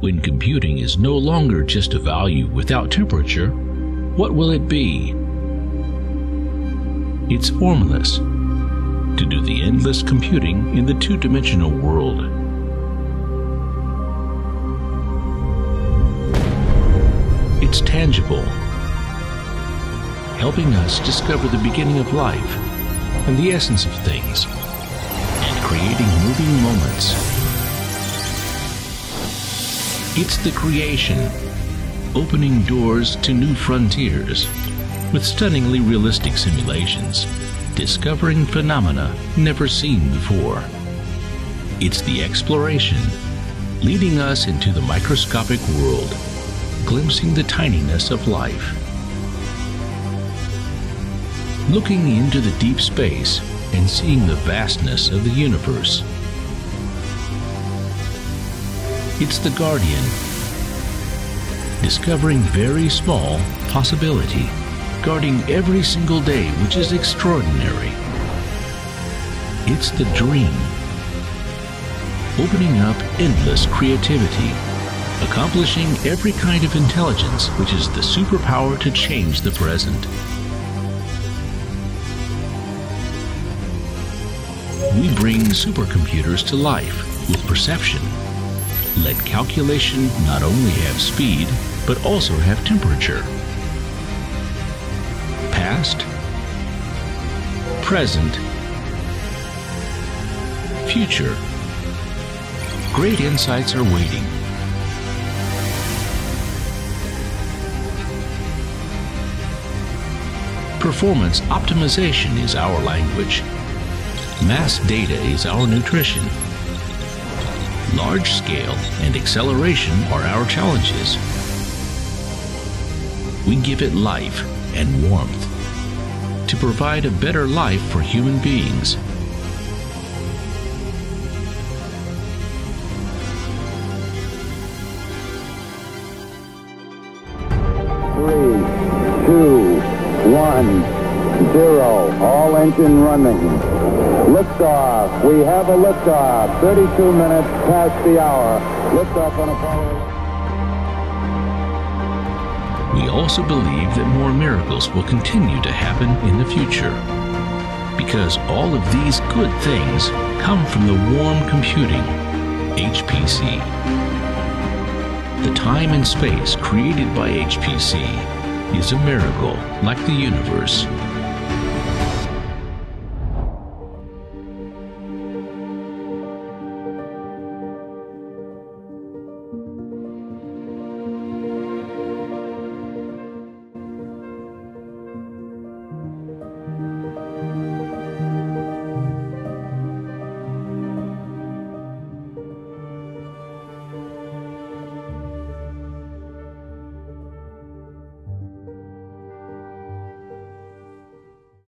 When computing is no longer just a value without temperature, what will it be? It's formless to do the endless computing in the two dimensional world. It's tangible, helping us discover the beginning of life and the essence of things, and creating moving moments. It's the creation, opening doors to new frontiers with stunningly realistic simulations, discovering phenomena never seen before. It's the exploration, leading us into the microscopic world, glimpsing the tininess of life. Looking into the deep space and seeing the vastness of the universe. It's the Guardian, discovering very small possibility, guarding every single day, which is extraordinary. It's the dream, opening up endless creativity, accomplishing every kind of intelligence, which is the superpower to change the present. We bring supercomputers to life with perception. Let calculation not only have speed, but also have temperature. Past, present, future. Great insights are waiting. Performance optimization is our language. Mass data is our nutrition. Large scale and acceleration are our challenges. We give it life and warmth to provide a better life for human beings. Three, two, one, zero. All engine running. Liftoff. We have a liftoff. 32 minutes past the hour. Liftoff on Apollo. We also believe that more miracles will continue to happen in the future. Because all of these good things come from the warm computing, HPC. The time and space created by HPC is a miracle like the universe.